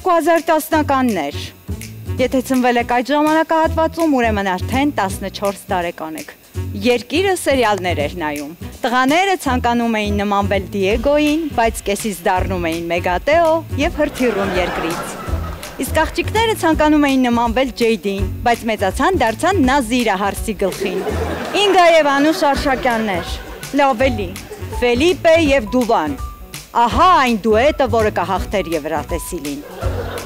2010-ականներ։ Եթե ծնվել եք այդ ժամանակահատվածում, ուրեմն արդեն 14 տարեկան եք։ Երկիրը սերիալներ էր նայում։ Տղաները ցանկանում էին նմանվել Դիեգոյին, բայց կեսից դառնում էին Մեգատեո եւ հրթիռում երկրից։ Իսկ աղջիկները ցանկանում էին նմանվել Ջեյդին, բայց մեծացան դարձան Նազիրա հարսի գլխին։ Ինգա եւ Անուշ Արշակյաններ, Լավելի, Ֆելիպե եւ Դուվան։ Ահա այն դուետը, որը կհաղթեր Եվրատեսիլին։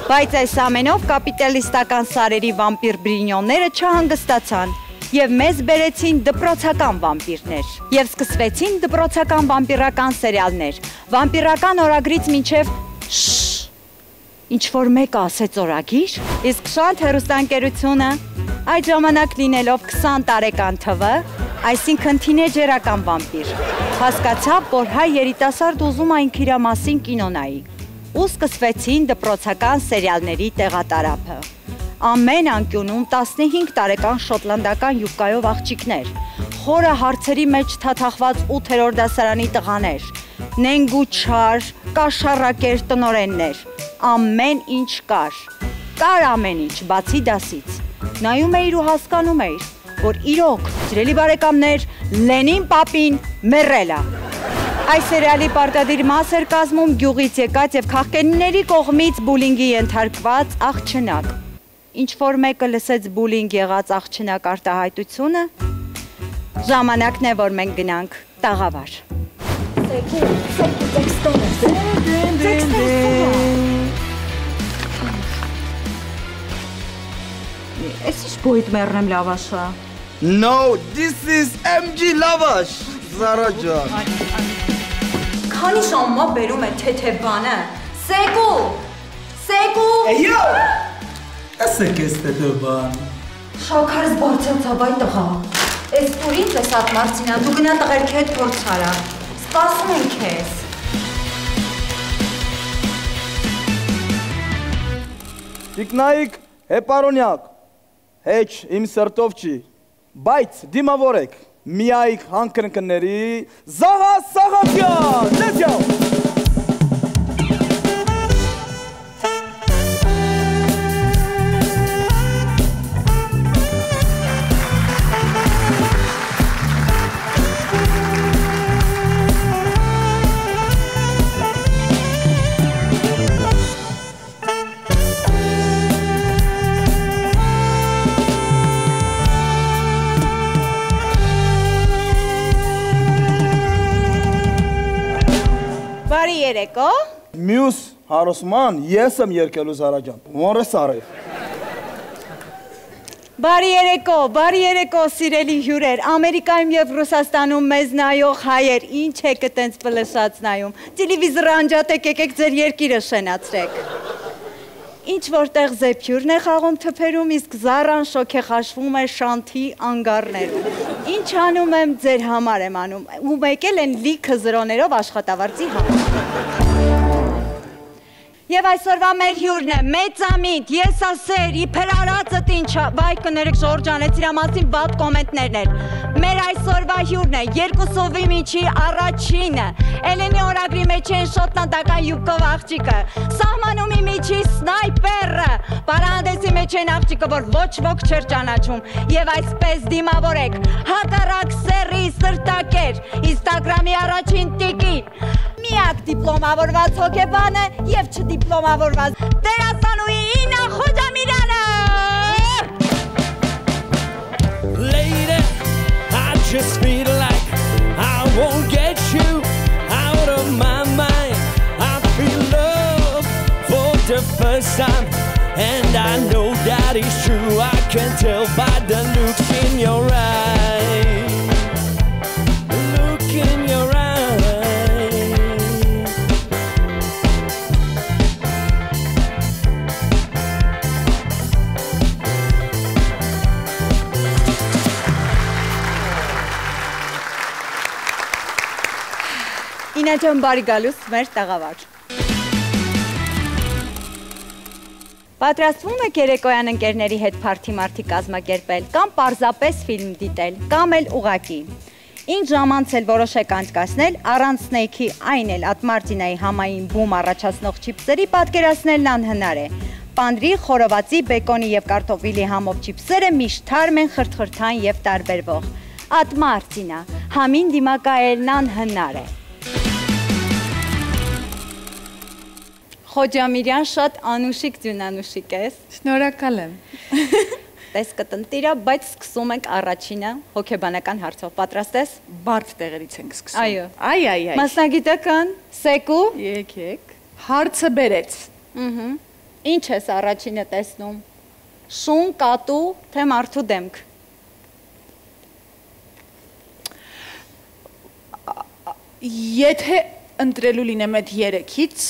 Բայց այս ամենով կապիտալիստական սարերի վամպիր բրինյոնները չհանգստացան եւ մեզ բերեցին դպրոցական վամպիրներ եւ սկսվեցին դպրոցական վամպիրական սերիալներ վամպիրական օրագրից մինչեւ ինչ որ մեկը ասեց օրագիր իսկ շանթ հերոստանկերությունը այդ ժամանակ լինելով 20 տարեկան թվը այսինքն թինեջերական վամպիր հասկացավ որ հայ երիտասարդ ուզում այն իր մասին կինոնայի ու սկսվեցին դպրոցական սերիալների տեղատարափը ամեն անկյունում 15 տարեկան շոտլանդական յուկայով աղջիկներ, խորը հարցերի մեջ թաթախված 8-րդ դասարանի տղաներ, նենգուչար, կաշառակեր տնորեններ, ամեն ինչ կար։ Կար ամեն ինչ, բացի դասից։ Նայում էիր ու հասկանում էիր, որ իրոք, սիրելի բարեկամներ, Լենին պապին մեռել է։ Այս սերիալի պարտադիր մաս էր կազմում գյուղից եկած եւ քաղաքենիների կողմից բուլինգի ենթարկված աղջնակ ինչ որ մեկը լսեց բուլինգ եղած աղջնակ արտահայտությունը, ժամանակն է, որ մենք գնանք տաղավար։ Էս ինչ բույթ մեռնեմ լավաշա։ No, this is MG Lavash, Zara ջան։ Քանի շամմա բերում է թեթե բանը։ Սեկու! Սեկու! Էյո! Ասեք էս դե բան։ Շաքարս բարձրացավ այ տղա։ Էս տուրին տեսած Մարցինա, դու գնա տղերքի հետ փորձ արա։ Սպասում են քեզ։ Տիկնայիկ հեպարոնյակ։ Հեչ իմ սրտով չի, բայց դիմավորեք միայք հանքրնքների Զահա Սաղաթյան, let's go։ Մյուս հարոսման ես եմ երկելու Զարաջան։ Մորես արև։ Բարի երեկո, բարի երեկո, սիրելի հյուրեր։ Ամերիկայում եւ Ռուսաստանում մեզ նայող հայեր, ինչ եք այտենց պլշած նայում։ Տելևիզորը անջատեք, եկեք ձեր երկիրը շենացրեք։ Ինչ որտեղ զեփյուրն է խաղում թփերում, իսկ Զարան շոքեխաշվում է շանթի անգարներում։ Ինչ անում եմ, ձեր համար եմ անում։ Ու եկել են լիքը զրոներով աշխատավարձի համար։ Եվ այսօրվա մեր հյուրն է, մեծամիտ, եսասեր, իբր արածըտ ինչա, վայ կներեք Ժորջան, էց իրա մասին վատ կոմենտներն էր։ Մեր այսօրվա հյուրն է, երկուսովի միջի առաջինը, Էլենի օրագրի մեջ են շոտլանդական յուկով աղջիկը, սահմանումի միջի սնայպերը, պարանդեսի մեջ են աղջիկը, որ ոչ ոք չեր ճանաչում, եւ այսպես դիմավորեք, հակարակ սերի միակ դիպլոմավորված հոգեբանը եւ չդիպլոմավորված դերասանուհի Ինա Խոջամիրյանը Lady, I just feel like I won't get you out of my mind. I feel love for the first time, and I know that is true. I can tell by the looks in your eyes. Ինա ջան բարի գալուս մեր տաղավար Պատրաստվում եք երեկոյան ընկերների հետ փարթի մարտի կազմակերպել կամ պարզապես ֆիլմ դիտել կամ էլ ուղակի Ինչ ժամանց էլ որոշեք անցկացնել, առանց սնեյքի, այն էլ Ատմարտինայի համային բում առաջացնող չիպսերի պատկերացնելն անհնար է։ Պանդրի, խորովածի, բեկոնի եւ կարտոֆիլի համով չիպսերը միշտ թարմ են, խրթխրթան եւ տարբերվող։ Ատմարտինա, համին դիմակայելն անհնար է։ Խոջամիրյան շատ անուշիկ ձյունանուշիկ ես։ Շնորհակալ եմ։ Տես կտնտիրա, բայց սկսում ենք առաջինը հոգեբանական հարցով։ Պատրաստ ես։ Բարդ տեղերից ենք սկսում։ Այո։ Այ այ այ։ Մասնագիտական, սեկու։ Եկեք։ Հարցը բերեց։ Ահա։ Ինչ ես առաջինը տեսնում։ Շուն, կատու, թե մարդու դեմք։ Եթե ընտրելու լինեմ այդ 3-ից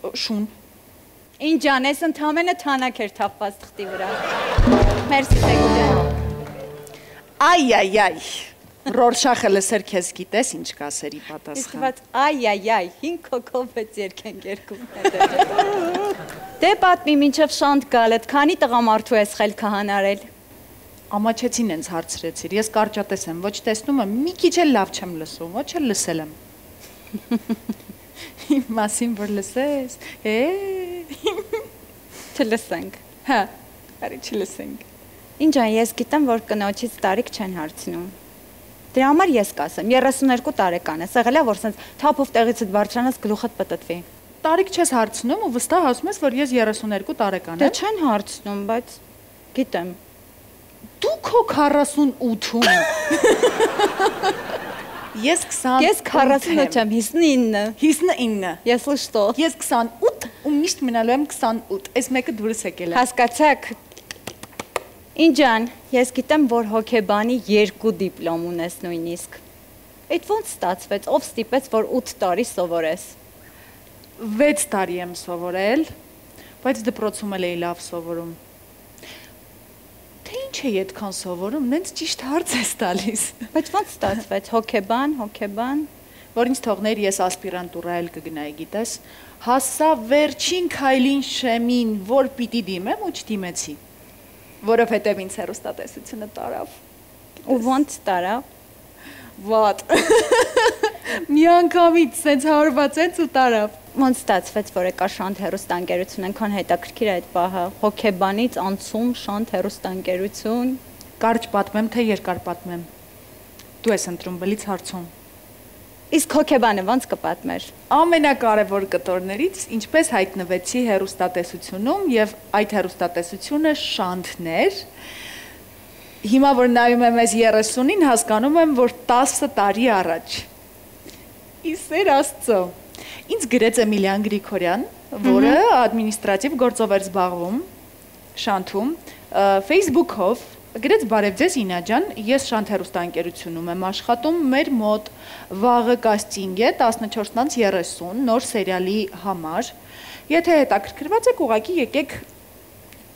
շուն։ Ինչ անես ընդամենը թանակ էր թափված թղթի վրա։ Մերսի Սեկուլյան։ Այ այ այ։ Ռորշախը լսեր քեզ գիտես ինչ կասերի Իսկ պատասխան։ բայց այ այ այ 5 քոքով 6 երկենք երկում Դե պատմի մինչև շանտ գալ, այդ քանի տղամարդու ես խել քահանարել։ Ամաչեցին ինձ հարցրեցիր։ Ես կարճատես եմ, ոչ տեսնում եմ, մի քիչ էլ լավ չեմ լսում, ոչ էլ լսել եմ։ Իմ մասին որ լսես։ Է։ Չլսենք։ Հա։ Արի չլսենք։ Ինչ ան ես գիտեմ, որ կնոջից տարիք չեն հարցնում։ Դրա համար ես կասեմ, 32 տարեկան ես, եղել է որ սենց թափով տեղիցդ բարձրանաս գլուխդ պտտվի։ Տարիք չես հարցնում ու վստահ ասում ես, որ ես 32 տարեկան Դե եմ։ չեն հարցնում, բայց գիտեմ։ Դու քո 48-ում։ Ես 20 Ես 48 եմ, 59։ 59։ Если что։ Ես 28 ու միշտ մնալու եմ 28։ Այս մեկը դուրս եկել է։ Հասկացաք։ Ինջան, ես գիտեմ, որ հոկեբանի երկու դիպլոմ ունես նույնիսկ։ Այդ ոնց ստացվեց, ով ստիպեց, որ 8 տարի սովորես։ 6 տարի եմ սովորել, բայց դպրոցում էլ էի լավ սովորում։ Թե ինչ է այդքան սովորում, նենց ճիշտ հարց ես տալիս։ Բայց ոնց ստացվեց, հոկեբան, հոկեբան։ Որ ինձ թողներ ես ասպիրանտուրա էլ կգնայի, գիտես, հասա վերջին քայլին շեմին, որ պիտի դիմեմ ու չդիմեցի, որովհետև ինձ հերոստատեսությունը տարավ։ Ու ոնց տարա։ Վատ։ Մի անգամից սենց հարվածեց ու տարավ։ Ոնց ստացվեց, որ եկա շանտ հերոստանգերություն, այնքան հետաքրքիր է այդ պահը։ Հոկեբանից անցում շանտ հերոստանգերություն։ Կարճ պատմեմ, թե երկար պատմեմ։ Դու ես ընտրում բլից հարցում։ Իսկ հոկեբանը ոնց կպատմեր։ Ամենակարևոր կտորներից ինչպես հայտնվեցի հերոստատեսությունում եւ այդ հերոստատեսությունը շանթներ։ Հիմա որ նայում եմ այս 30-ին, հասկանում եմ, որ 10 տարի առաջ։ Իսեր Աստծո։ Ինձ գրեց Էմիլիան Գրիգորյան, որը ադմինիստրատիվ գործով էր զբաղվում Շանթում, Facebook-ով գրեց բարև ձեզ Ինա ջան, ես Շանթ հերոստանգերությունում եմ աշխատում, մեր մոտ վաղը կաստինգ է 14:30 նոր սերիալի համար։ Եթե հետաքրքրված եք, ուղակի եկեք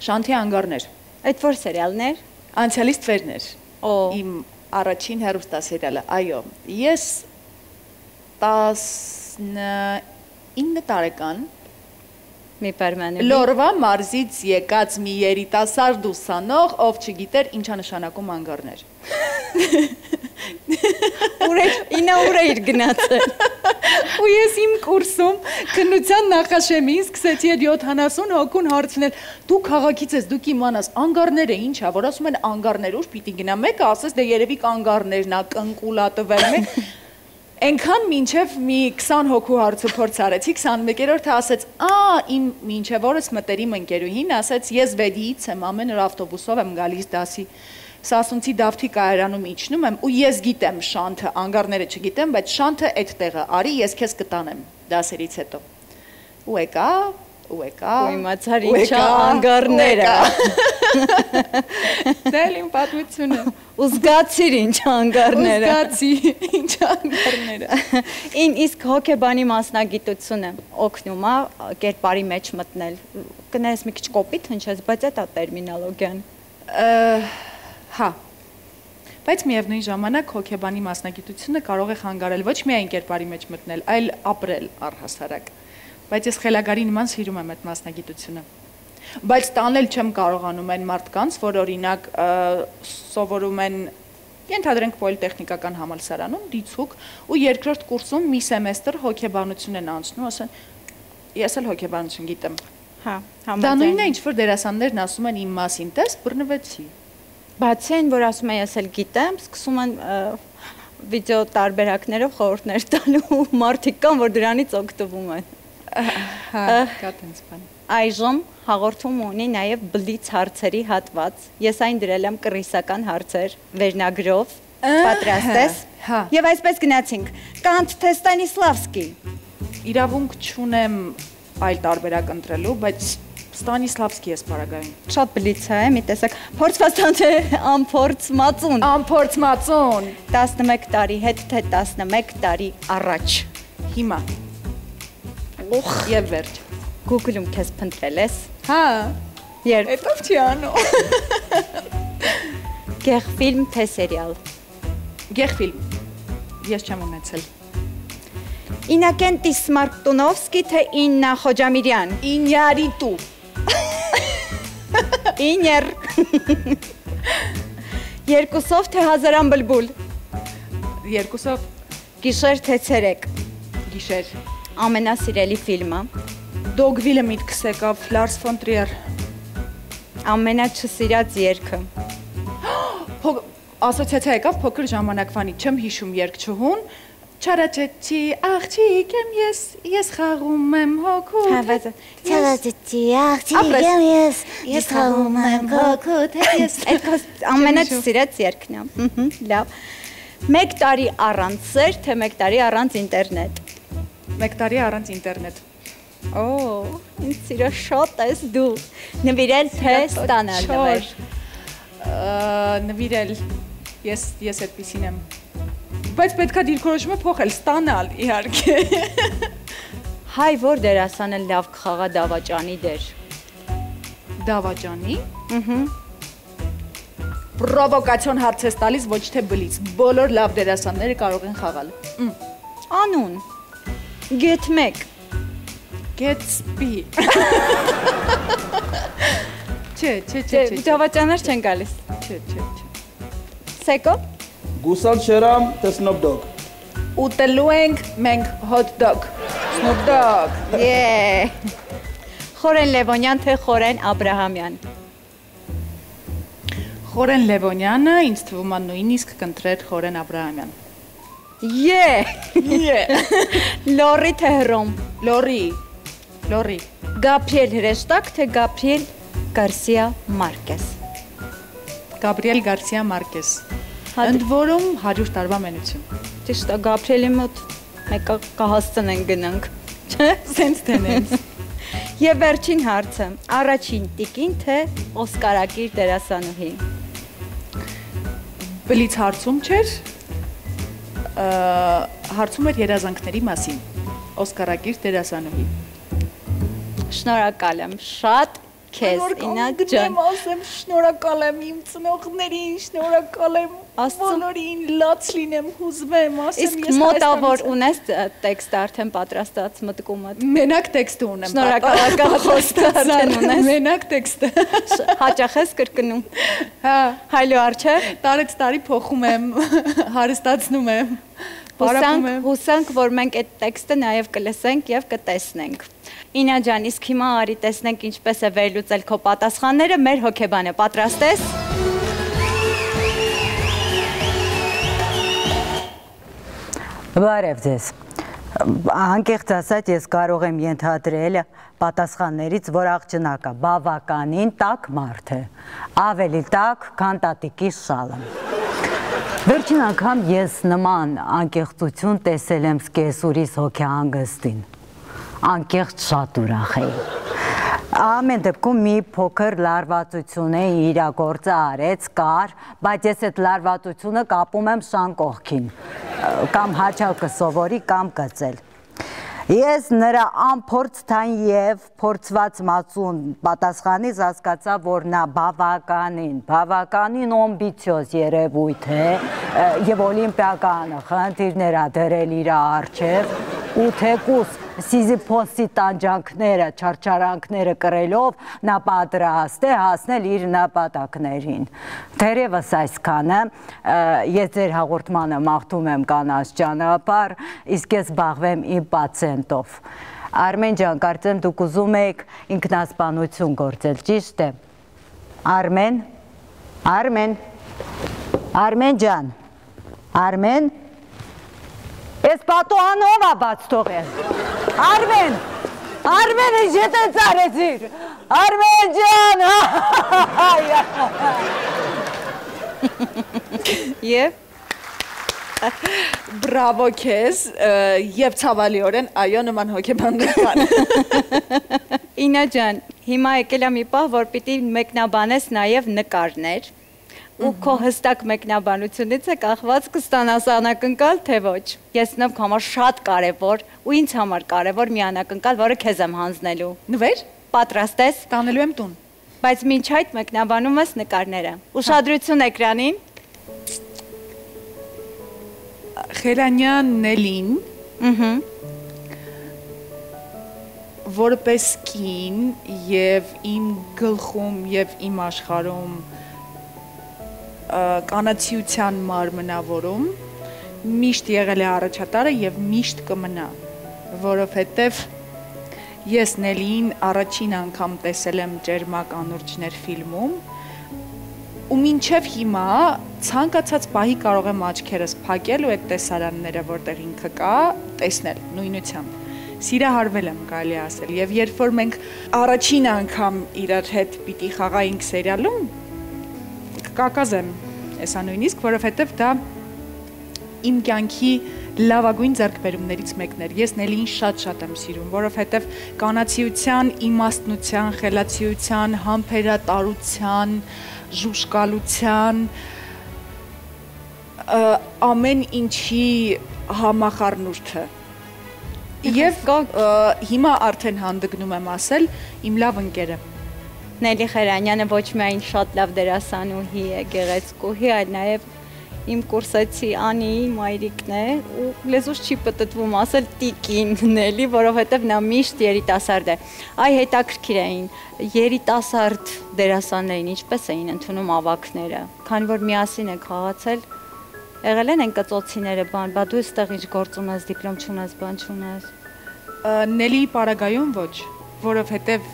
Շանթի անգարներ։ Այդ որ սերիալներ։ Անցյալի ստվերներ։ Օ, Իմ առաջին հերոստասերիալը, այո։ Ես 19 տարեկան մի պարմանը։ Լորվա մարզից եկած մի երիտասարդ ուսանող, ով չգիտեր ինչա նշանակում անգարներ։ Ուր է, ինա ուր է իր գնացել։ Ու ես իմ կուրսում քննության նախաշեմին սկսեցի այդ 70 հոգուն հարցնել. դու քաղաքից ես, դու կիմանաս անգարները ինչա, որ ասում են անգարներ ուր պիտի գնա։ Մեկը ասես դե երևի կանգարներն ա կնկուլա տվել մեկ։ Այնքան մինչև մի 20 հոգու հարցը փորձ արեցի 21-րդը ասեց. «Ա, իմ մինչև օրս մտերիմ ընկերուհին ասեց, ես վեդիից եմ, ամեն օր ավտոբուսով եմ գալիս դասի»։ Սասունցի Դավթի կայարանում իջնում եմ ու ես գիտեմ շանթը, անգարները չգիտեմ, բայց շանթը այդ տեղը, արի ես քեզ կտանեմ դասերից հետո։ Ու եկա, ու եկա։ Ու իմացար ինչա անգարները։ էլ իմ պատմությունը։ Ու զգացիր ինչ անգարները։ Ուզգացի, ինչ անգարները։ Ին իսկ հոկեբանի մասնագիտությունը օգնում է կերպարի մեջ մտնել։ Կներես մի քիչ կոպիտ հնչես, բայց դա տերմինոլոգիան։ Հա։ Բայց միևնույն ժամանակ հոկեբանի մասնագիտությունը կարող է խանգարել ոչ միայն կերպարի մեջ մտնել, այլ ապրել առհասարակ։ Բայց ես խելագարի նման սիրում եմ այդ մասնագիտությունը։ Բայց տանել չեմ կարողանում այն մարդկանց, որ օրինակ սովորում են ենթադրենք պոլիտեխնիկական համալսարանում դիցուկ ու երկրորդ կուրսում մի սեմեստր հոգեբանություն են անցնում, ասեն ես էլ հոգեբանություն գիտեմ։ Հա, Դա նույնն է ինչ որ դերասաններն ասում են իմ մասին, տես բռնվեցի։ Բացի այն, որ ասում եմ ես էլ գիտեմ, սկսում են վիդեո տարբերակներով խորհուրդներ տալու մարդիկ կան, որ դրանից օգտվում են։ Հա, տենց բան։ Այժմ հաղորդում ունի նաև բլից հարցերի հատված։ Ես այն դրել եմ կռիսական հարցեր վերնագրով։ Պատրաստ ես։ Հա։ Եվ այսպես գնացինք։ Կանտ թե Ստանիսլավսկի։ Իրավունք չունեմ այլ տարբերակ ընտրելու, բայց Ստանիսլավսկի ես բարագայում։ Շատ բլից է, մի տեսակ փորձված թե անփորձ մածուն։ Ամփորձ մածուն։ 11 տարի հետ թե 11 տարի առաջ։ Հիմա Ուխ, եւ վերջ։ Google-ում քեզ փնտրել ես։ Հա, Երբ այդով չի անում։ գեղֆիլմ թե սերիալ։ Գեղֆիլմ։ Ես չեմ ունեցել։ Ինակենտի Սմարտունովսկի թե Իննա Խոջամիրյան։ Ինյարիտու։ Իներ։ Երկուսով թե հազարան բլբուլ։ Երկուսով Գիշեր թե ցերեկ։ գիշեր։ Ամենասիրելի ֆիլմը։ Դոգվիլը միտքս եկավ Լարս ֆոն Տրիեր։ Ամենաչսիրած երգը։ ասոցիացիա եկավ փոքր ժամանակվանի, չեմ հիշում երկչուհուն։ Չարաճեցի աղջիկ եմ ես, ես խաղում եմ հոգու։ Հավաս։ Ցավացի աղջիկ եմ ես, Ես խաղում եմ հոգուտ, ես Այդ քո ամենաչսիրած երգն է։ Ահա, Լավ։ 1 տարի առանց սեր, թե 1 տարի առանց ինտերնետ։ մեկ տարի առանց ինտերնետ։ Օ, ինձ սիրո շատ ես դու։ Նվիրել թե ստանալ նվեր։ Նվիրել։ Ես ես այդպեսին եմ։ Բայց պետքա դիրքորոշումը փոխել, ստանալ իհարկե։ Հայ որ դերասանը լավ կխաղա դավաճանի դեր։ Դավաճանի։ Ահա։ Պրովոկացիոն հարց ես տալիս ոչ թե բլից։ Բոլոր լավ դերասանները կարող են խաղալ։ Անուն։ Get 1։ Gatsby։ Չէ, չէ, չէ, Չէ, չէ։ դավաճաններ չեն գալիս։ Չէ, չէ, չէ։ Սեկո։ Գուսալ Շերամ, թե Snoop Dogg։ Ուտելու ենք մենք hot dog։ Snoop Dogg։ Ե։ Խորեն Լևոնյան թե Խորեն Աբ รา համյան։ Խորեն Լևոնյանը ինձ թվում է նույնիսկ կընտրեր Խորեն Աբ รา համյան։ Ե։ Լորի թե Հռոմ։ Լորի։ Լորի։ Գաբրիել Հրեշտակ թե Գաբրիել Գարսիա Մարկես։ Գաբրիել Գարսիա Մարկես։ Հա, Ընդ որում 100 տարվա մենություն։ Ճիշտ է, Գաբրիելի մոտ մեկը կհասցնեն գնանք։ Չէ՞։ Սենց տենենց։ Եվ վերջին հարցը. առաջին տիկին թե Օսկարակիր դերասանուհի։ Բլից հարցում չէր։ Հարցում էր երազանքների մասին։ Օսկարակիր դերասանուհի։ Շնորհակալ եմ շատ քեզ Ինա ջան։ ասեմ շնորհակալ եմ իմ ծնողներին, շնորհակալ եմ բոլորին, լաց լինեմ, հուզվեմ, ասեմ Իսկ մոտավոր ունես տեքստ արդեն պատրաստած մտկումը։ Մենակ տեքստը ունեմ։ Շնորհակալական խոսքը արդեն ունես։ Մենակ տեքստը։ Հաճախ ես կրկնում։ Հա, Հայլո արչե։ տարեց տարի փոխում եմ, հարստացնում եմ։ Հուսանք, հուսանք, որ մենք այդ տեքստը նաև կլսենք եւ կտեսնենք։ Ինա ջան, իսկ հիմա արի տեսնենք ինչպես է վերլուծել քո պատասխանները մեր հոկեբանը։ Պատրաստ ես։ Բարև ձեզ։ Անկեղծ ասած ես կարող եմ ենթադրել պատասխաններից, որ աղջնակը բավականին տաք մարդ է, ավելի տաք, քան տատիկի շալը։ Վերջին անգամ ես նման անկեղծություն տեսել եմ սկեսուրիս հոգեհանգստին։ Անկեղծ շատ ուրախ էի։ Ամեն դեպքում մի փոքր լարվածություն է իր գործը արեց, կար, բայց ես այդ լարվածությունը կապում եմ շան կողքին, կամ հաճալ կսովորի, կամ կծել։ Ես նրա անփորձթան եւ փորձված մածուն պատասխանից հասկացա, որ նա բավականին, բավականին ամբիցիոզ երևույթ է եւ օլիմպիական խնդիրներ ա դրել իր արչեւ ու թեկուս Սիզիփոսի տանջանքները, չարչարանքները կրելով նա պատրաստ է հասնել իր նպատակներին։ Թերևս այսքանը ես ձեր հաղորդմանը մաղթում եմ կանաչ ճանապարհ, իսկ ես զբաղվեմ իմ պացիենտով։ Արմեն ջան, կարծեմ դուք ուզում եք ինքնասպանություն գործել, ճիշտ է։ Արմեն, Արմեն, Արմեն ջան, Արմեն, Ես պատուհանով ա բաց թողել։ Արմեն, Արմեն ինչ եթե ծարեցիր։ Արմեն ջան։ Եվ Բրավո քեզ եւ ցավալիորեն այո նման հոգեբանական։ Ինա ջան, հիմա եկել եմ մի պահ, որ պիտի մեկնաբանես նաև նկարներ ու քո հստակ մեկնաբանությունից է կախված կստանաս անակնկալ թե ոչ։ Ես նով համար շատ կարևոր ու ինձ համար կարևոր մի անակնկալ, որը քեզ եմ հանձնելու։ Նվեր Պատրաստ ես, տանելու եմ տուն։ բայց մինչ այդ մեկնաբանում ես նկարները։ Ուշադրություն էկրանին։ Խերանյան Նելին Ահա։ որպես կին եւ իմ գլխում եւ իմ աշխարհում կանացիության մարմնավորում միշտ եղել է առաջատարը եւ միշտ կմնա, որովհետեւ ես Նելին առաջին անգամ տեսել եմ Ջերմակ անուրջներ ֆիլմում ու մինչև հիմա ցանկացած պահի կարող եմ աչքերս փակել ու այդ տեսարանները, որտեղ ինքը կա, տեսնել նույնությամբ սիրահարվել եմ կարելի ասել եւ երբ որ մենք առաջին անգամ իրար հետ պիտի խաղայինք սերիալում կկակազեմ հեսա նույնիսկ որովհետեւ դա իմ կյանքի լավագույն ձեռքբերումներից մեկն էր։ Ես Նելին շատ-շատ եմ սիրում, որովհետև կանացիության, իմաստնության, խելացիության, համբերատարության, ժուշկալության ամեն ինչի համախառնուրդը։ Եվ հիմա արդեն հանդգնում եմ ասել իմ լավ ընկերը։ Նելի Խերանյանը ոչ միայն շատ լավ դերասանուհի է, գեղեցկուհի, այլ նաև իմ կուրսեցի Անիի մայրիկն է ու լեզուս չի պատտվում ասել տիկին Նելի, որովհետև նա միշտ երիտասարդ է։ Այ հետաքրքիր էին երիտասարդ դերասաններին ինչպես էին ընդունում ավակները, քանի որ միասին է խաղացել Եղել են այն կծոցիները բան, բա դու այստեղ ինչ գործ ունես, դիպլոմ չունես, բան չունես։ Նելի պարագայում ոչ, որովհետև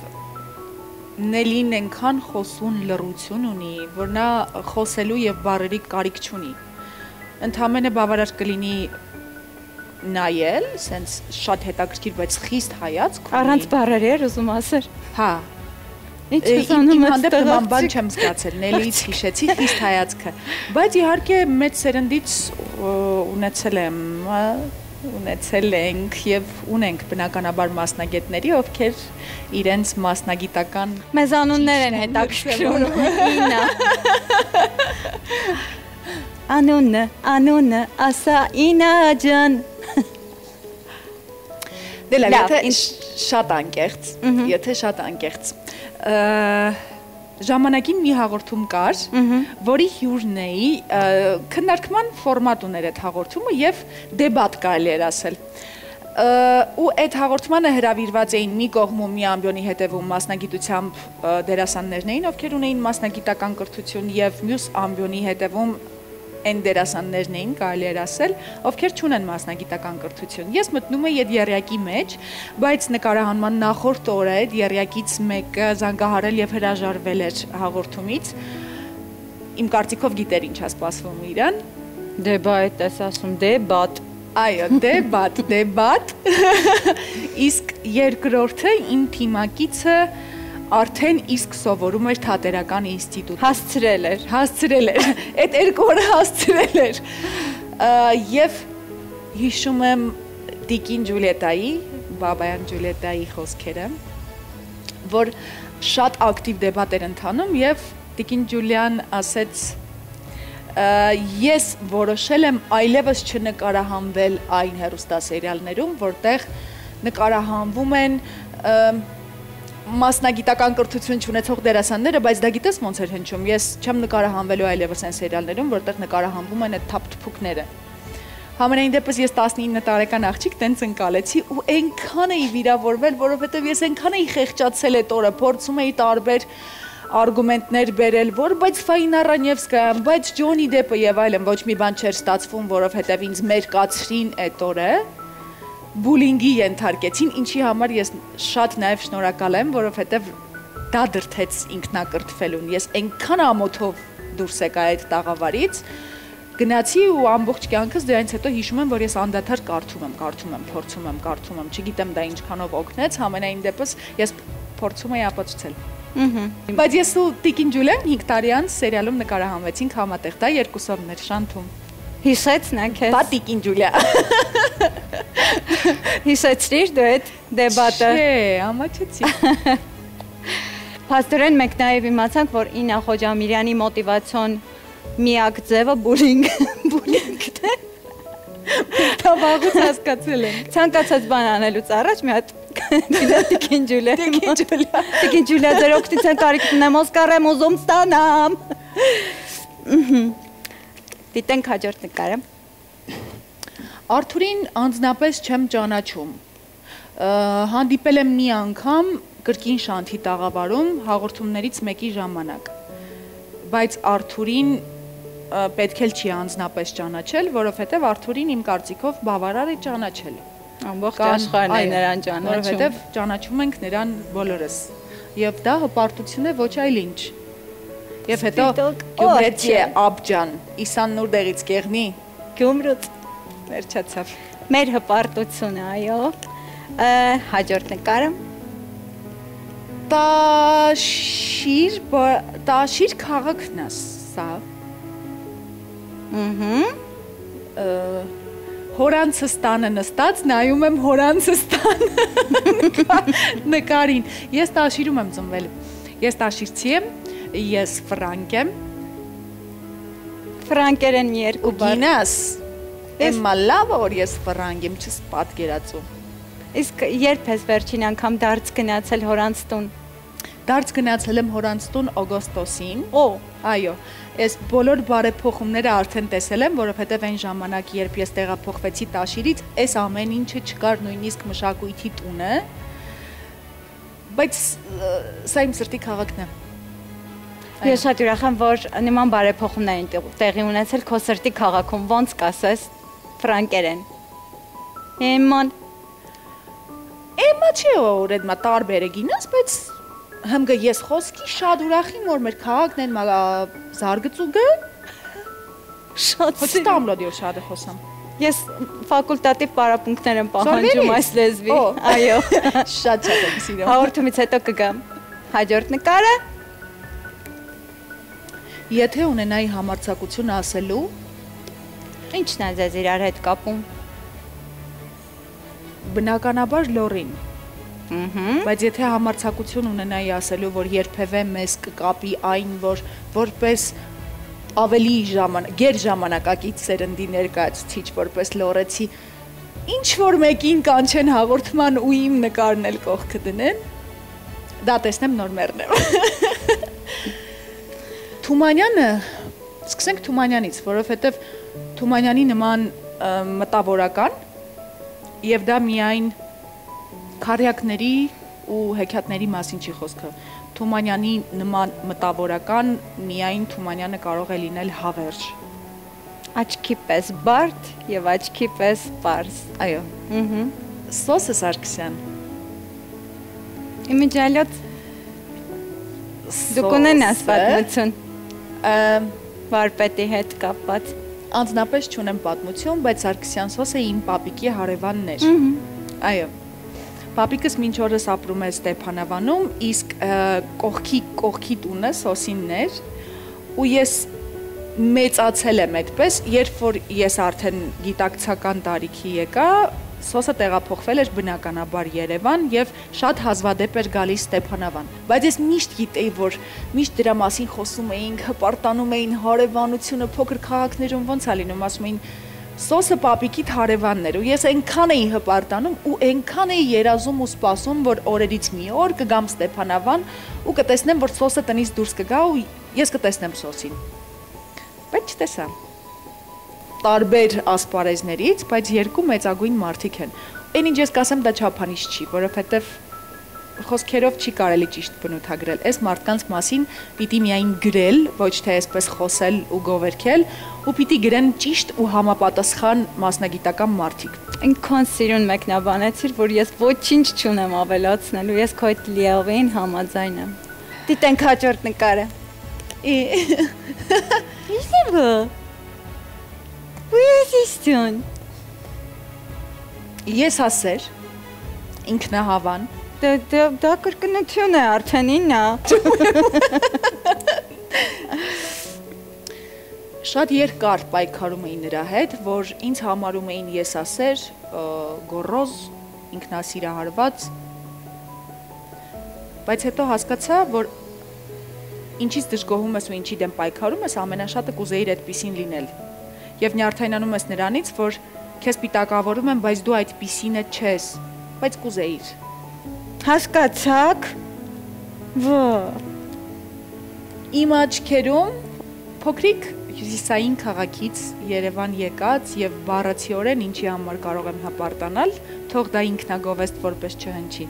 Նելին այնքան խոսուն լռություն ունի, որ նա խոսելու եւ բառերի կարիք չունի։ Ընդհանրապես բավարար կլինի նայել, սենց շատ հետաքրքիր, բայց խիստ հայացք Առանց բարերի էր ուզում ասել։ հա, Ինչ Իմ ուսանում իմ ես հանդեպ նման բան չեմ զգացել, Նելիից հիշեցի խիստ հայացքը։ Բայց իհարկե մեծ սերնդից ունեցել եմ, ունեցել ենք եւ ունենք բնականաբար մասնագետների, ովքեր իրենց մասնագիտական Մեզ անուններ են հետաքրքրում։ Ինա։ Անունը, անունը, ասա Ինա ջան։ Դե լավ, եթե շատ անկեղծ, եթե շատ անկեղծ։ ը, Ժամանակին մի հաղորդում կար, որի հյուրն էի, քննարկման ֆորմատ ուներ այդ հաղորդումը եւ դեբատ կարելի էր ասել։ ու այդ հաղորդմանը հրավիրված էին մի կողմում մի ամբիոնի հետևում մասնագիտությամբ դերասաններն էին, ովքեր ունեին մասնագիտական կրթություն եւ մյուս ամբիոնի հետևում այն դերասաններն էին, կարելի էր ասել, ովքեր չունեն մասնագիտական կրթություն։ Ես մտնում եի այդ երյակի մեջ, բայց նկարահանման նախորդ օրը այդ երյակից մեկը զանգահարել եւ հրաժարվել էր հաղորդումից։ Իմ կարծիքով գիտեր ինչ է սպասվում իրան։ Դե բա այդ ես ասում, դե բատ։ Այո, դեբատ, դեբատ։ Իսկ երկրորդը իմ թիմակիցը արդեն իսկ սովորում էր թատերական ինստիտուտ։ Հասցրել էր։ հասցրել էր։ Այդ երկու օրը հասցրել էր։ Եվ հիշում եմ Տիկին Ջուլիետայի, Բաբայան Ջուլիետայի խոսքերը, որ շատ ակտիվ դեբատ էր ընթանում եւ Տիկին Ջուլիան ասեց «Ա, ես որոշել եմ այլևս չնկարահանվել այն հերոստասերիալներում, որտեղ նկարահանվում են ը, մասնագիտական կրթություն ունեցող դերասանները, բայց դա գիտես ոնց էր հնչում։ Ես չեմ նկարահանվելու այլևս այն սերիալներում, որտեղ նկարահանվում են այդ թափթփուկները։ Համենայն դեպս ես 19 տարեկան աղջիկ տենց ընկալեցի ու այնքան էի վիրավորվել, որովհետև ես այնքան էի խեղճացել այդ օրը, փորձում էի տարբեր արգումենտներ բերել, որ բայց Ֆայնա Ռանևսկայան, բայց Ջոնի Դեպը եւ այլն ոչ մի բան չէր ստացվում, որովհետեւ ինձ մերկացրին այդ օրը բուլինգի ենթարկեցին, ինչի համար ես շատ նաև շնորհակալ եմ, որովհետև դա դրթեց ինքնակրթվելուն։ Ես այնքան ամոթով դուրս եկա այդ տաղավարից, գնացի ու ամբողջ կյանքս դրանից հետո հիշում եմ, որ ես անդադար կարդում եմ, կարդում եմ, փորձում եմ, կարդում եմ, չգիտեմ դա ինչքանով օգնեց, համենայն դեպս ես փորձում եի ապացուցել։ Բայց ես ու Տիկին Ջուլեն 5 տարի անց սերիալում նկարահանվեցինք համատեղ, դա երկուսովն էր Շանթում։ Հիշեցնա քեզ։ Բա Տիկին Ջուլիա։ Հիշեցրիր դու այդ դեբատը։ Չէ, ամաչեցի։ Փաստորեն մենք նաև իմացանք, որ Ինա Խոջամիրյանի մոտիվացիոն միակ ձևը բուլինգ բուլինգն է։ Դա վաղուց հասկացել ենք։ Ցանկացած բան անելուց առաջ մի հատ Տիկին Ջուլիա։ Տիկին Ջուլիա։ Տիկին Ջուլիա ձեր օգնության կարիք ունեմ, Օսկար եմ ուզում ստանամ։ Դիտենք հաջորդ նկարը։ Արթուրին անձնապես չեմ ճանաչում։ Հանդիպել եմ մի անգամ կրկին շանթի տաղավարում հաղորդումներից մեկի ժամանակ։ Բայց Արթուրին պետք էլ չի անձնապես ճանաչել, որովհետև Արթուրին իմ կարծիքով բավարար է ճանաչել։ Ամբողջ աշխարհն է նրան ճանաչում։ Որովհետև ճանաչում ենք նրան բոլորս։ Եվ դա հպարտություն է ոչ այլ ինչ։ Եւ հետո Գյումրեցի է Աբջան, Իսաննուր դեղից կեղնի, Գյումրուց վերջացավ։ մեր հպարտությունը, այո։ Հաջորդ նկարը։ Տաշիր, տաշիր քաղաքն է սա։ Ահա։ Հորանցս տանը նստած նայում եմ հորանցս տանը նկար- նկարին։ Ես տաշիրում եմ ծնվել։ Ես տաշիրցի եմ, ես ֆրանկ եմ։ Ֆրանկերեն մի երկու բառ։ Գինաս։ Էմա լավ որ ես ֆրանկ եմ, չես պատկերացում։ Իսկ երբ ես վերջին անգամ դարձ գնացել հորանց տուն։ Դարձ գնացել եմ հորանցտուն օգոստոսին։ Օ, Այո, ես բոլոր բարեփոխումները արդեն տեսել եմ, որովհետև այն ժամանակ, երբ ես տեղափոխվեցի Տաշիրից, այս ամեն ինչը չկար նույնիսկ մշակույթի տունը։ Բայց սա իմ սրտի քաղաքն է։ ես շատ ուրախ եմ, որ նման բարեփոխումներ են տեղ- տեղի ունեցել քո սրտի քաղաքում։ Ոնց կասես ֆրանկերեն։ Էման Էմա չի որ այդ մա տարբեր է գինաս, բայց հմգը ես խոսքի շատ ուրախ եմ, որ մեր քաղաքն են մա զարգծուգը, շատ ոչ սիրում։ տամլոդիոր շատ է խոսամ։ Ես ֆակուլտատիվ պարապմունքներ եմ պահանջում այս լեզվի։ Այո։ Շատ շատ եմ սիրում։ Հաղորդումից հետո կգամ։ Հաջորդ նկարը։ Եթե ունենայի համարցակություն ասելու, Ինչն է ձեզ իրար հետ կապում։ բնականաբար լորին Բայց եթե համարցակություն ունենայի ասելու, որ երբևէ մեզ կկապի այն, որ որպես ավելի ժամանակ, գեր ժամանակակից սերնդի ներկայացուցիչ, որպես լորեցի, ինչ որ մեկին կանչեն հաղորդման ու իմ նկարն էլ կողքը դնեն, դա տեսնեմ նոր մեռնեմ։ Թումանյանը, սկսենք Թումանյանից, որովհետև Թումանյանի նման մտավորական եւ դա միայն քարյակների ու հեքիաթների մասին չի խոսքը։ Թումանյանի նման մտավորական միայն Թումանյանը կարող է լինել հավերժ։ Աչքի պես բարդ եւ աչքի պես པարզ։ Այո։ Ահա։ Սոսը Սարգսյան։ Իմիջալյոց դուք ունենաս պատմություն վարպետի հետ կապված։ Անձնապես չունեմ պատմություն, բայց Սարգսյան սոսը իմ պապիկի հարևանն էր։ Այո։ Պապիկս մինչ օրս ապրում է Ստեփանավանում, իսկ կողքի կողքի տունը սոսինն էր, ու ես մեծացել եմ այդպես, երբ որ ես արդեն գիտակցական տարիքի եկա, սոսը տեղափոխվել էր բնականաբար Երևան եւ շատ հազվադեպ էր գալիս Ստեփանավան։ Բայց ես միշտ գիտեի, որ միշտ դրա մասին խոսում էինք, հպարտանում էին հարևանությունը փոքր քաղաքներում ոնց է լինում, ասում էին Սոսը պապիկիդ հարևանն էր ու ես այնքան էի հպարտանում ու այնքան էի երազում ու սպասում, որ օրերից մի օր կգամ Ստեփանավան ու կտեսնեմ, որ սոսը տնից դուրս կգա ու ես կտեսնեմ սոսին։ Բայց չտեսա։ տարբեր ասպարեզներից, բայց երկու մեծագույն մարդիկ են։ Այն ինչ ես կասեմ դա չափանիշ չի, որովհետև խոսքերով չի կարելի ճիշտ բնութագրել։ Այս մարդկանց մասին պիտի միայն գրել, ոչ թե այսպես խոսել ու գովերքել, ու պիտի գրեն ճիշտ ու համապատասխան մասնագիտական մարդիկ։ Ինքան սիրուն մեկնաբանեցիր, որ ես ոչինչ չունեմ ավելացնելու, ես քո այդ լիավին համաձայն եմ։ Դիտենք հաջորդ նկարը։ Իսկ Ո՞ւր ես դու։ Ես ասեր ինքնահավան Դա դա դա կրկնություն է արդեն իննա։ Շատ երկար պայքարում էի նրա հետ, որ ինձ համարում էին եսասեր, ը, գոռոզ, ինքնասիրահարված, բայց հետո հասկացա, որ ինչից դժգոհում ես ու ինչի դեմ պայքարում ես, ամենաշատը կուզեիր այդպեսին լինել։ Եվ նյարդայնանում ես նրանից, որ քեզ պիտակավորում են, բայց դու այդպիսինը չես, բայց կուզեիր։ Հասկացաք։ Ո։ Իմ աչքերում փոքրիկ հյուսիսային քաղաքից Երևան եկած եւ բառացիորեն ինչի համար կարող եմ հպարտանալ, թող դա ինքնագովեստ որպես չհնչի։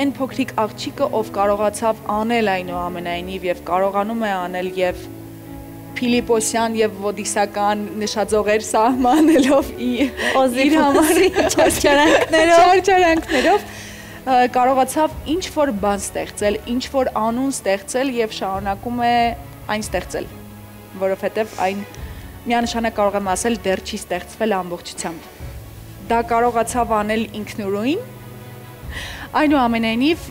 Այն փոքրիկ աղջիկը, ով կարողացավ անել այնուամենայնիվ եւ կարողանում է անել եւ Ֆիլիպոսյան եւ Ոդիսական նշաձողեր սահմանելով իր համար չարչարանքներով չարչարանքներով կարողացավ ինչ որ բան ստեղծել, ինչ որ անուն ստեղծել եւ շարունակում է այն ստեղծել, որովհետեւ այն միանշանակ կարող եմ ասել դեռ չի ստեղծվել ամբողջությամբ։ Դա կարողացավ անել ինքնուրույն։ Այնուամենայնիվ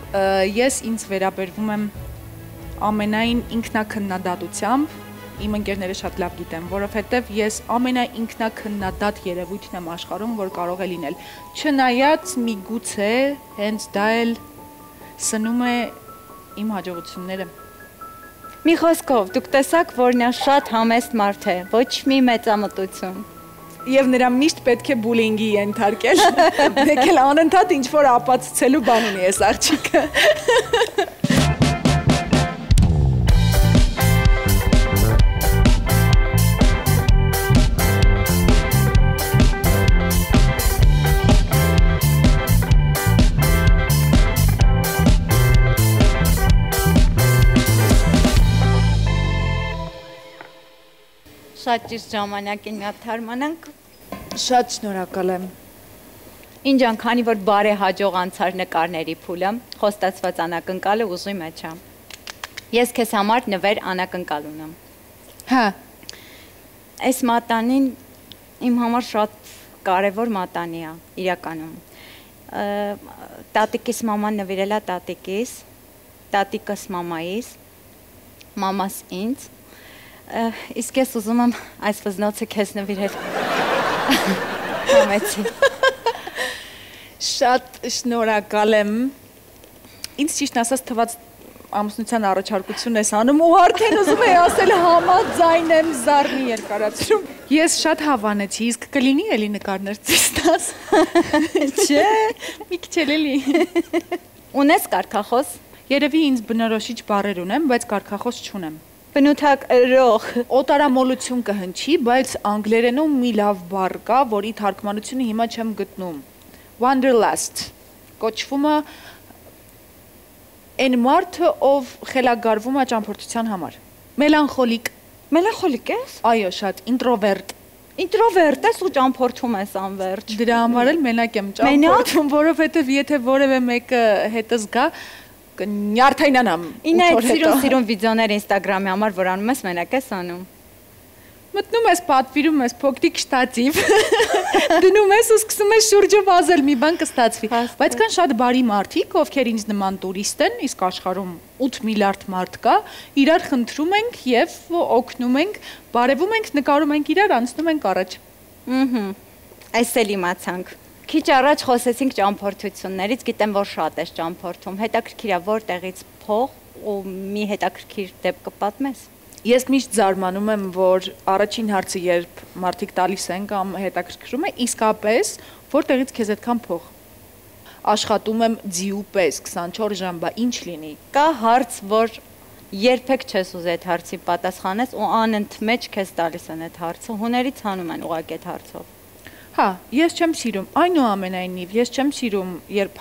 ես ինձ վերաբերվում եմ ամենայն ինքնակնդատությամբ իմ ընկերները շատ լավ գիտեն, որովհետև ես ամենաինքնակնդատ երևույթն եմ աշխարհում, որ կարող է լինել։ Չնայած միգուցե հենց դա էլ սնում է իմ հաջողությունները։ Մի խոսքով, դուք տեսաք, որ նա շատ համեստ մարդ է, ոչ մի մեծամտություն։ Եվ նրա միշտ պետք է բուլինգի ենթարկել։ Մեկ էլ անընդհատ ինչ որ ապացուցելու բան ունի այս աղջիկը։ Շատ ճիշտ ժամանակին մի հատ թարմանանք։ Շատ շնորհակալ եմ։ Ինչ ան, քանի որ բարե հաջող անցար նկարների փուլը, խոստացված անակնկալը ուզի մեջ է։ Ես քեզ համար նվեր անակնկալ ունեմ։ Հա, Այս մատանին իմ համար շատ կարևոր մատանի է իրականում։ Տատիկիս մաման նվիրել է տատիկիս, տատիկս մամայիս, մամաս ինձ։ Իսկ ես ուզում եմ այս վզնոցը քեզ նվիրել։ Համեցի։ շատ շնորհակալ եմ։ Ինձ ճիշտ ասած թված ամուսնության առաջարկություն ես անում ու արդեն ուզում եի ասել համաձայն եմ զարնի երկարացրում։ Ես շատ հավանեցի, իսկ կլինի էլի նկարներ ցույց տաս։ Չէ, մի քիչ էլ էլի։ Ունես կարկախոս։ Երևի ինձ բնորոշիչ բառեր ունեմ, բայց կարկախոս չունեմ։ Բնութագրող։ Օտարամոլություն կհնչի, բայց անգլերենում մի լավ բառ կա, որի թարգմանությունը հիմա չեմ գտնում։ Wanderlust կոչվում է այն մարդը, ով խելագարվում է ճամփորդության համար։ Մելանխոլիկ, Մելանխոլիկ ես։ այո, շատ ինտրովերտ։ Ինտրովերտ ես ու ճամփորդում ես անverջ։ Դրա համար էլ մենակ եմ ճամփորդում, որովհետև եթե որևէ մեկը հետս գա, կնյարդայնանամ։ Ինա այդ սիրուն սիրուն վիդեոներ Instagram-ի համար, որ անում ես, մենակ ես անում։ Մտնում ես, պատվիրում ես փոքրիկ շտատիվ։ Դնում ես ու սկսում ես շուրջը վազել, մի բան կստացվի։ Բայց կան շատ բարի մարդիկ, ովքեր ինձ նման տուրիստ են, իսկ աշխարհում 8 միլիարդ մարդ կա, իրար խնդրում ենք եւ օգնում ենք, բարևում ենք, նկարում ենք իրար, անցնում ենք առաջ։ Ահա։ Այս էլ իմացանք։ Քիչ առաջ խոսեցինք ճամփորդություններից, գիտեմ, որ շատ ես ճամփորդում։ Հետաքրքիր է որտեղից փող ու մի հետաքրքիր դեպք կպատմես։ Ես միշտ զարմանում եմ, որ առաջին հարցը երբ մարդիկ տալիս են կամ հետաքրքրում է, իսկապես որտեղից քեզ այդքան փող։ Աշխատում եմ ձիու պես 24 ժամ, բա ինչ լինի։ Կա հարց, որ երբեք չես ուզի այդ հարցին պատասխանես ու անընդմեջ քեզ տալիս են այդ հարցը, հուներից հանում են ուղղակի այդ հարցով։ Հա, ես չեմ սիրում, այնուամենայնիվ, ես չեմ սիրում, երբ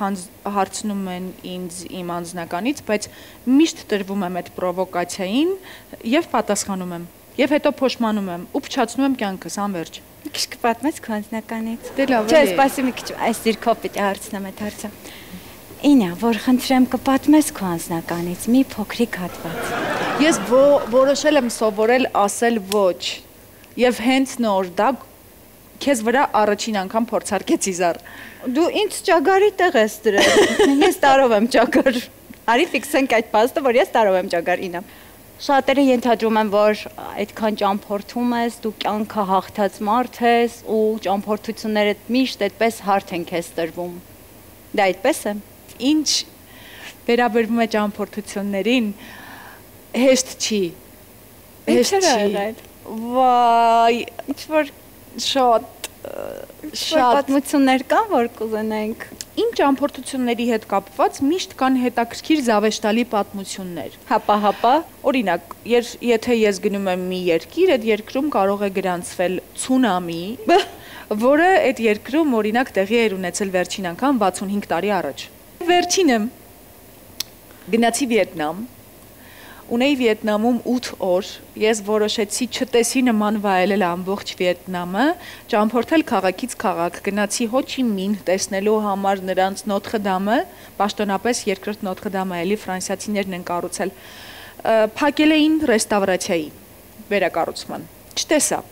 հարցնում են ինձ իմ անձնականից, բայց միշտ տրվում եմ այդ պրովոկացիային եւ պատասխանում եմ։ Եվ հետո փոշմանում եմ ու փչացնում եմ կյանքս անverջ։ Մի քիչ կպատմես քո անձնականից։ Դե լավ, Չէ, էլի։ սպասի մի քիչ, այս դիրքով պիտի հարցնեմ այդ հարցը։ Ինա, որ խնդրեմ կպատմես քո անձնականից մի փոքրիկ հատված։ Ես որոշել եմ սովորել ասել ոչ։ Եվ հենց նոր դա քեզ վրա առաջին անգամ փորձարկեցի զար։ Դու ինձ ճագարի տեղ ես դրել։ Ես տարով եմ ճագար։ Արի ֆիքսենք այդ փաստը, որ ես տարով եմ ճագար ինա։ Շատերը ենթադրում են, որ այդքան ճամփորդում ես, դու կյանքը հաղթած մարդ ես ու ճամփորդություններդ միշտ այդպես հարթ են քեզ տրվում։ Դա այդպես է։ Ինչ վերաբերվում է ճամփորդություններին, հեշտ չի։ Հեշտ չի։ Վայ, Ինչ որ շատ շատ պատմություններ կան, որ կուզենենք։ իմ ճամփորդությունների հետ կապված միշտ կան հետաքրքիր զավեշտալի պատմություններ։ Հապա, հապա։ Օրինակ, եր, եթե ես գնում եմ մի երկիր, այդ երկրում կարող է գրանցվել ցունամի, որը այդ երկրում օրինակ տեղի էր ունեցել վերջին անգամ 65 տարի առաջ։ Վերջինը գնացի Վիետնամ, ունեի Վիետնամում 8 օր, ես որոշեցի չտեսի նման վայելել ամբողջ Վիետնամը, ճամփորդել քաղաքից քաղաք, գնացի Հո Չի Մին տեսնելու համար նրանց Նոթրը Դամը, պաշտոնապես երկրորդ Նոթրը Դամը էլի ֆրանսիացիներն են կառուցել։ Փակել էին ռեստավրացիայի վերակառուցման։ Չտեսա։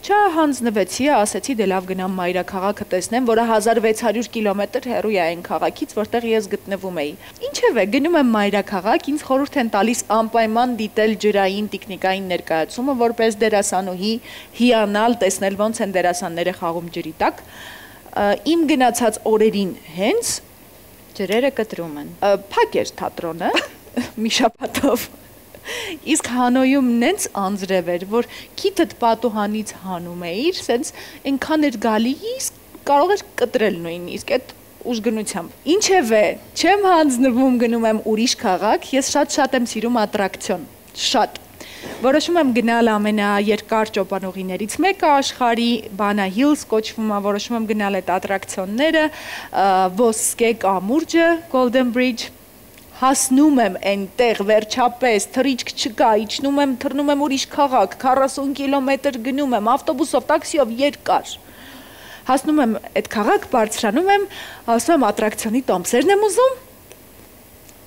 Չհանձնվեցի, ասեցի դե լավ գնամ մայրաքաղաքը տեսնեմ, որը 1600 կիլոմետր հեռու է այն քաղաքից, որտեղ ես գտնվում էի։ Ինչևէ, գնում եմ մայրաքաղաք, ինձ խորհուրդ են տալիս անպայման դիտել ջրային տեխնիկային ներկայացումը, որպես դերասանուհի հիանալ, տեսնել ոնց են դերասանները խաղում ջրի տակ։ Իմ գնացած օրերին հենց Ջրերը կտրում են։ փակ էր թատրոնը մի շաբաթով։ Իսկ Հանոյում նենց անձրև էր, որ քիթդ պատուհանից հանում էիր, սենց այնքան էր գալի, իսկ կարող էր կտրել նույնիսկ այդ ուժգնությամբ։ Ինչևէ, չեմ հանձնվում գնում եմ ուրիշ քաղաք, ես շատ-շատ եմ սիրում ատրակցիոն։ Շատ։ Որոշում եմ գնալ ամենաերկար ճոպանուղիներից մեկը աշխարհի Bana Hills կոչվում է, որոշում եմ գնալ այդ ատրակցիոնները, ոսկե կամուրջը, Golden Bridge, հասնում եմ այնտեղ վերջապես թրիչք չկա, իջնում եմ, թռնում եմ ուրիշ քաղաք, 40 կիլոմետր գնում եմ ավտոբուսով, տաքսիով երկար։ Հասնում եմ այդ քաղաք, բարձրանում եմ, ասում եմ ատրակցիոնի տոմսերն եմ ուզում։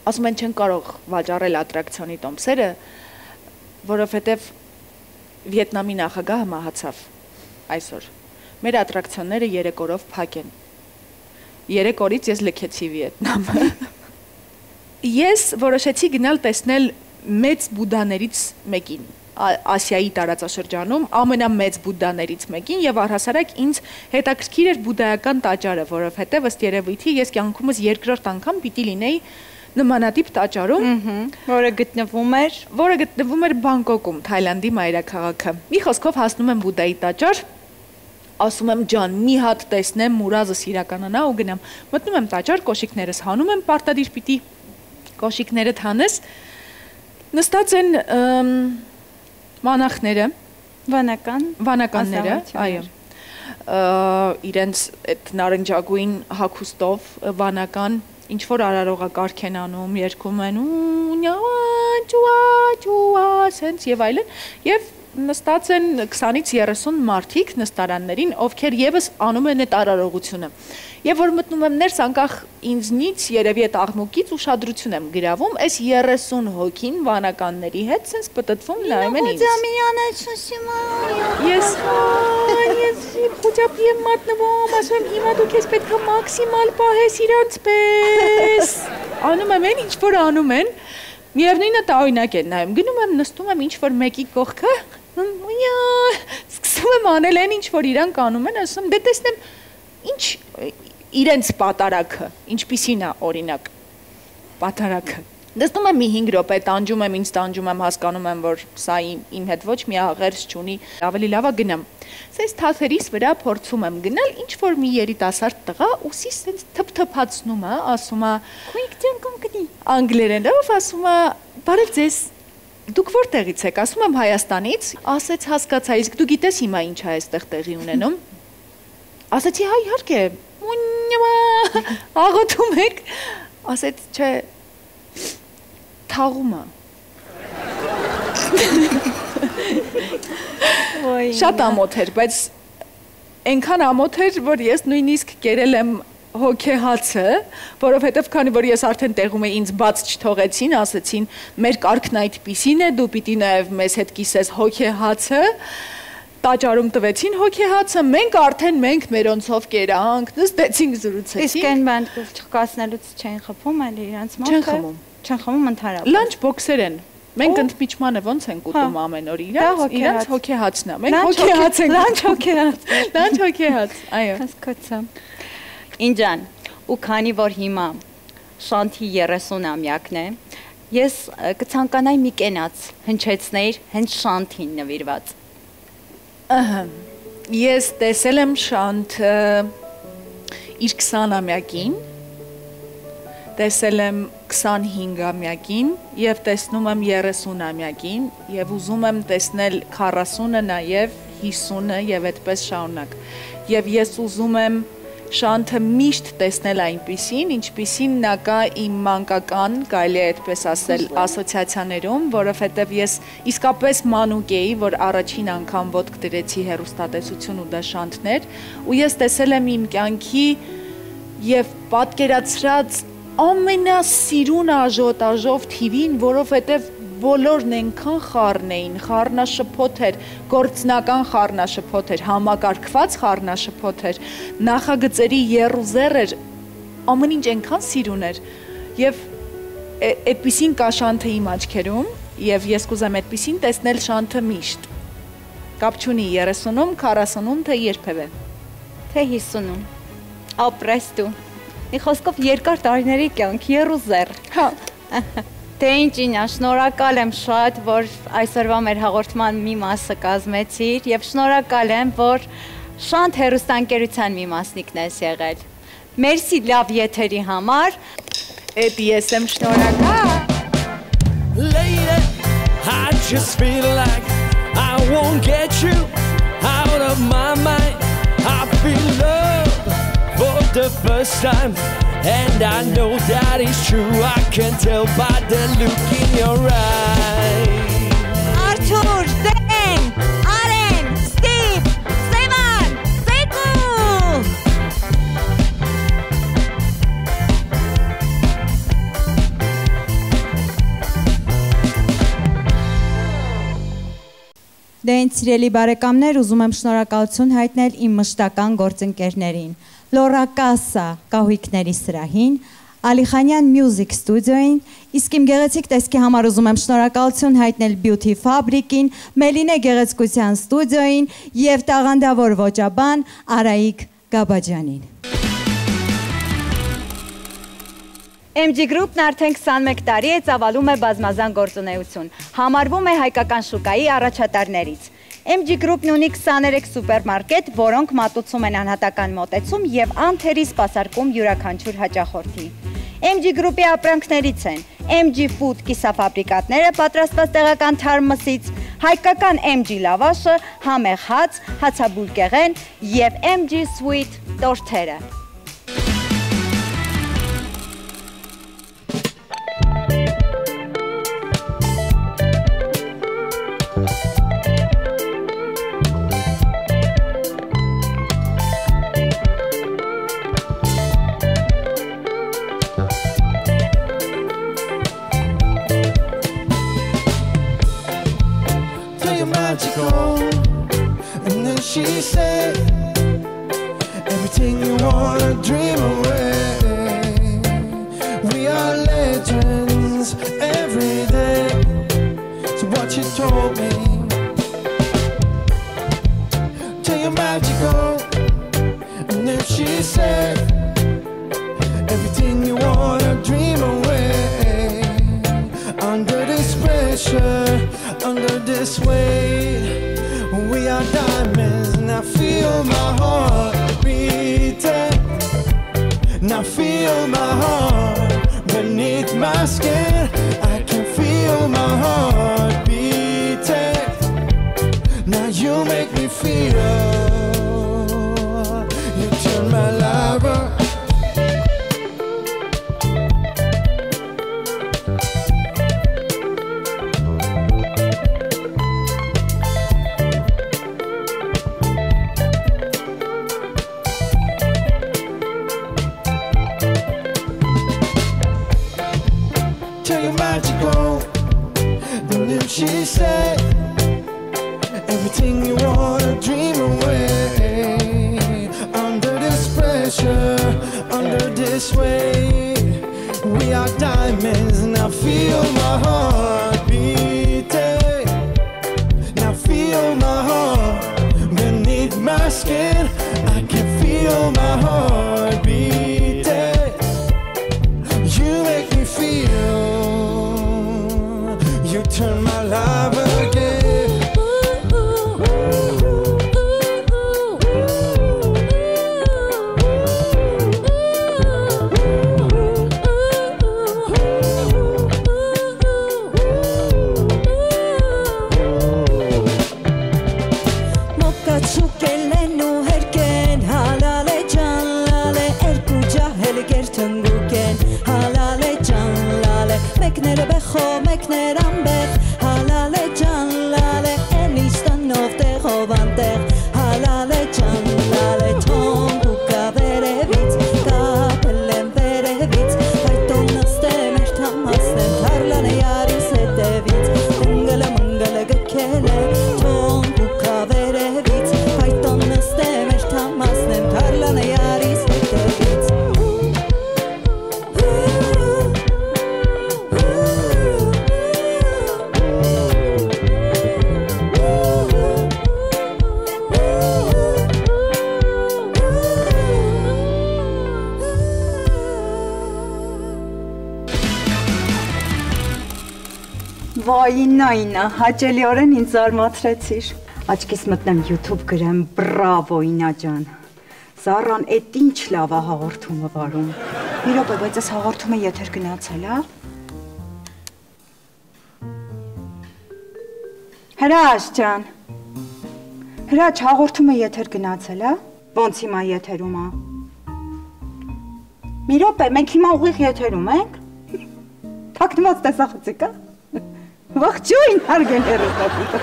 Ասում են չեն կարող վաճառել ատրակցիոնի տոմսերը, որովհետև Վիետնամի նախագահը մահացավ այսօր։ Մեր ատրակցիոնները 3 օրով փակ են։ 3 օրից ես լքեցի Վիետնամը։ Ես որոշեցի գնալ տեսնել մեծ բուդաներից մեկին Ասիայի տարածաշրջանում ամենամեծ բուդդաներից մեկին եւ առհասարակ ինձ հետաքրքիր էր բուդայական տաճարը, որովհետեւ ըստ երևույթի ես կյանքումս երկրորդ անգամ պիտի լինեի նմանատիպ տաճարում, որը գտնվում էր որը գտնվում էր Բանգկոկում, Թայլանդի մայրաքաղաքը։ Մի խոսքով հասնում եմ Բուդայի տաճար, ասում եմ ջան, մի հատ տեսնեմ, մուրազս իրականանա ու գնամ։ Մտնում եմ տաճար, կոշիկներս հանում եմ, պարտադիր պիտի կոշիկները հանես։ Նստած են մանախները, վանական վանականները, այո։ իրենց այդ նարնջագույն հագուստով վանական ինչ որ արարողակարգ են անում, երգում են ու նյա ճուա ճուա սենց եւ այլն եւ նստած են 20-ից 30 մարդիկ նստարաններին, ովքեր եւս անում են այդ արարողությունը։ Եվ որ մտնում եմ ներս անկախ ինձնից երևի այդ աղմուկից ուշադրություն եմ գրավում, այս 30 հոգին վանականների հետ սենց պտտվում նայում են ինձ։ Ես ես խոճապ եմ մատնվում, ասում եմ հիմա դու քեզ պետք է մաքսիմալ պահես իրանց պես։ Անում եմ այն ինչ որ անում են։ Միևնույնը տարօրինակ են նայում։ Գնում եմ նստում եմ ինչ որ մեկի կողքը։ Մյա, սկսում եմ անել այն ինչ որ իրանք անում են, ասում դե տեսնեմ ինչ իրենց պատարակը, ինչպիսին է օրինակ պատարակը։ Դստում եմ մի 5 րոպե, տանջում եմ, ինձ տանջում եմ, հասկանում եմ, որ սա իմ, իմ հետ ոչ մի աղերս չունի, ավելի լավ է գնամ։ Սենց թաթերիս վրա փորձում եմ գնալ, ինչ որ մի երիտասարդ տղա ուսիս սենց թփթփացնում է, ասում է, Քույք ջան կում գնի։ անգլերենով ասում է, բարև ձեզ։ Դուք որտեղից եք։ Ասում եմ Հայաստանից։ Ասեց հասկացա, իսկ դու գիտես հիմա ինչ է այստեղ տեղի ունենում։ Ասացի, հա, իհարկե։ աղոթում եք։ Ասեց, չէ, թաղումը։ Ոյ։ Շատ ամոթ էր, բայց այնքան ամոթ էր, որ ես նույնիսկ կերել եմ հոգեհացը, որովհետև քանի որ ես արդեն տեղում էի ինձ բաց չթողեցին, ասեցին, մեր կարգն այդպիսին է, դու պիտի նաև մեզ հետ կիսես հոգեհացը, տաճարում տվեցին հոգեհացը, մենք արդեն մենք մերոնցով կերանք, նստեցինք Իսկ զրուցեցինք։ այն բան չկասնելուց չեն խփում, էլի իրանց մոտ։ Չեն խմում։ Չեն խմում ընդհանրապես։ Լանչ բոքսեր են։ Մենք ընդմիջմանը ոնց ենք ուտում Հա։ ամեն օր իրանց, հոգեհաց։ իրանց հոգեհացն է։ Մենք հոգեհաց ենք։ Լանչ հոգեհաց։ Լանչ հոգեհաց, այո։ Հասկացա։ Ինջան, ու քանի որ հիմա Շանթի 30-ամյակն է, ես կցանկանայի մի կենաց հնչեցնել հենց Շանթին նվիրված։ Ահա։ Ես տեսել եմ Շանթը իր 20-ամյակին, տեսել եմ 25-ամյակին եւ տեսնում եմ 30-ամյակին եւ ուզում եմ տեսնել 40-ը նաեւ 50-ը եւ այդպես շարունակ։ Եվ ես ուզում եմ Շանթը միշտ տեսնել այնպիսին, ինչպիսին նա կա իմ մանկական, կարելի է այդպես ասել, ասոցիացիաներում, որովհետև ես իսկապես մանուկ էի, որ առաջին անգամ ոտք դրեցի հերոստատեսություն ու դա շանթներ, ու ես տեսել եմ իմ կյանքի եւ պատկերացրած ամենասիրուն աժոտաժով թիվին, որովհետև բոլորն այնքան խառն էին, խառնաշփոթ էր, գործնական խառնաշփոթ էր, համակարգված խառնաշփոթ էր, նախագծերի երուզեր էր, ամեն ինչ այնքան սիրուն էր եւ այդպիսին կա շանթը իմ աչքերում եւ ես կուզեմ այդպիսին տեսնել շանթը միշտ։ Կապ չունի 30-ում, 40-ում թե երբևէ։ Թե 50-ում։ Ապրես դու։ Մի խոսքով երկար տարիների կյանք Երուսեր։ Հա, Դե ինչ ինա, շնորհակալ եմ շատ, որ այսօրվա մեր հաղորդման մի մասը կազմեցիր եւ շնորհակալ եմ, որ Շանթ հերոստանկերության մի մասնիկն ես եղել։ Մերսի լավ եթերի համար։ էդ ես եմ շնորհակալ։ Lady, I just feel like I won't get you out of my mind. I feel love for the first time, and I know that is true. I can tell by the look in your eyes. Արթուր, Դեն, Արեն, Ստիվ, Սևան, Սեկու։ Դե ինձ սիրելի բարեկամներ, ուզում եմ շնորհակալություն հայտնել իմ մշտական գործընկերներին։ Լորա Կասա կահույքների սրահին, Ալիխանյան Music Studio-ին, իսկ իմ գեղեցիկ տեսքի համար ուզում եմ շնորհակալություն հայտնել Beauty Fabric-ին, Մելինե գեղեցկության ստուդիոին եւ տաղանդավոր ոճաբան Արայիկ Գաբաջանին։ MG Group-ն արդեն 21 տարի է ծավալում է բազմազան գործունեություն։ Համարվում է հայկական շուկայի առաջատարներից։ MG Group-ն ունի 23 սուպերմարկետ, որոնք մատուցում են անհատական մոտեցում եւ անթերի սպասարկում յուրաքանչյուր հաճախորդի։ MG Group-ի ապրանքներից են MG Food կիսաֆաբրիկատները պատրաստված տեղական թարմ մսից, հայկական MG լավաշը, համեղ հաց, հացաբուլկեղեն եւ MG Sweet տորթերը։ Իննայինա, հաճելիորեն ինձ զարմացրեցիր։ Աչքիս մտնեմ YouTube գրեմ, բրավո Ինա ջան։ Զարան էդ ինչ լավ է հաղորդումը վարում։ Մի րոպե, բայց այս հաղորդումը եթեր գնացել է։ Հրաշ ջան։ Հրաչ հաղորդումը եթեր գնացել է։ Ոնց հիմա եթերում է։ Մի րոպե, մենք հիմա ուղիղ եթերում ենք։ Թաքնված տեսախցի կա։ Ողջույն, հարգելի հերոսապիտը։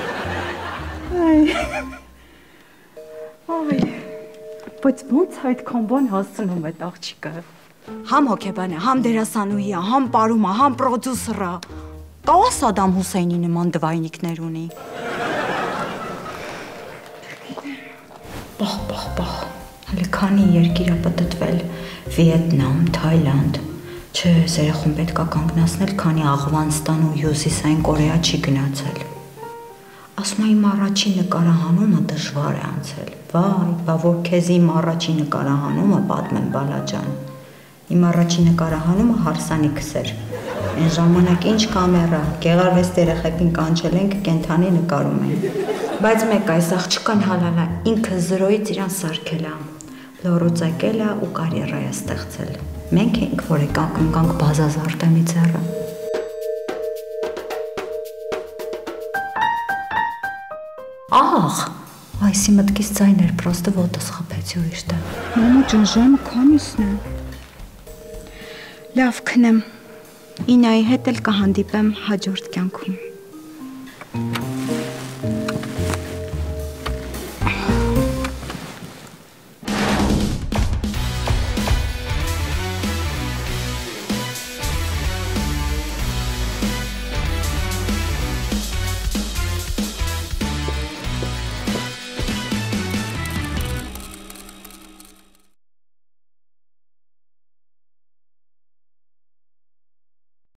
Այ։ Այ։ Բայց ո՞նց այդքան բան հասցնում է աղջիկը։ Համ հոկեբան է, համ դերասանուհի է, համ պարում է, համ պրոդյուսեր է։ Կա Սադամ Հուսեյնի նման դվայնիկներ ունի։ Բախ, բախ, բախ։ Հələ քանի երկիր է պատտվել։ Վիետնամ, Թայլանդ, Չէ, երախում պետքա կանգնացնել, քանի Աղվանստան ու Հյուսիսային Կորեա չի գնացել։ Ասում եմ առաջին նկարահանումը դժվար է անցել։ Վայ, բա որ քեզ իմ առաջին նկարահանումը պատմեմ բալաջան։ Իմ առաջին նկարահանումը հարսանիքս էր։ Այն ժամանակ ինչ կամերա, գեղարվեստ երեխեքին կանչել ենք կենթանի նկարում են։ Բայց մեկ այս աղջկան հալալա ինքը զրոյից իրան սարքել է։ Լորուծակել է ու կարիերա է ստեղծել։ Մենք ենք, որ եկանք ընկանք բազազ Արտեմիձերը։ Ահ, այսի մտքից ձայն էր, պրոստը ոտս խփեցի ուրիշ տեղ։ Մամա ջան, ժամը քանիսն է։ Լավ քնեմ։ Ինայի հետ էլ կհանդիպեմ հաջորդ կյանքում։